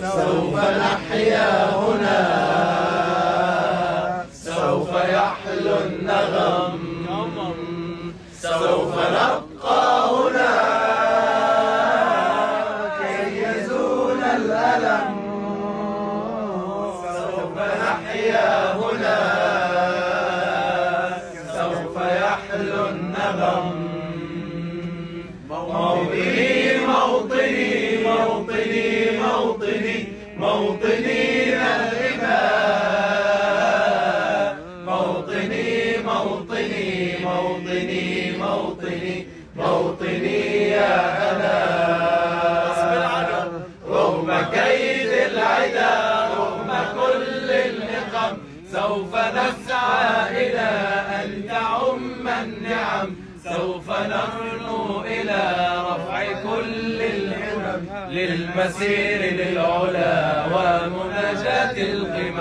سوف نحيا هنا؟ سوف يحلو النغم. سوف نبقى هنا كي يزول الألم. سوف نحيا هنا سوف يحلو النغم. موطني الإمام موطني موطني موطني موطني موطني يا أنا رغم كيد العدا رغم كل النقم سوف نسعى إلى أن تعم النعم. سوف نرنو إلى رفع كل للمسير للعلا ومناجاة القمم.